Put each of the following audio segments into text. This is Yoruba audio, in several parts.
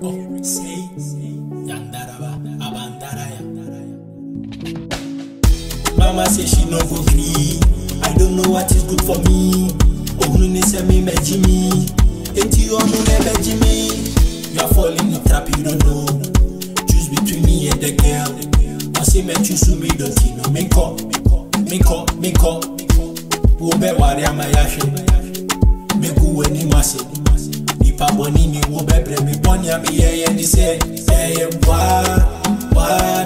wake up with say yandaraba abandaraya mama say she no go free. i don't know what is good for me Oh ohun ni sẹ mi mẹji mi eti ọnu lẹbẹji me. you are falling in trap you don't know choose between me and the girl I say me choose me dọ̀tí na mi kọ mi kọ mi kọ wo bẹ wàrí àmàyáṣe mi kú wẹ ní màsí nipa bɔne ni wo bɛbrɛ me bɔne a meyɛyɛ ne sɛ ɛyɛ boa boa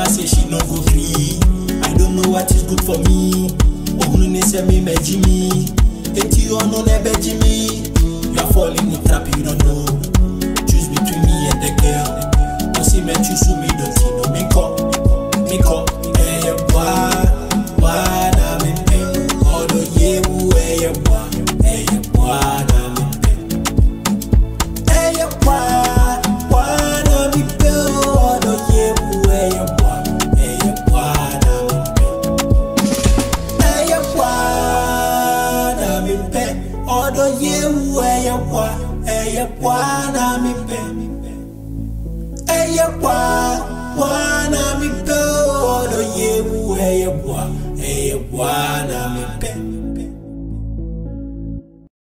mama say she no go free i don't know what is good for me ogun ne sẹ mi mẹ jí mi etí ọ̀nà lẹ́bẹ̀ẹ́ jí mi you are falling in trap you don't. mi pɛ ɔdɔ yewu ɛyɛ kwa ɛyɛ kwa na mi pɛ ɛyɛ kwa kwa na mi pe. ɔdɔ yewu ɛyɛ kwa ɛyɛ.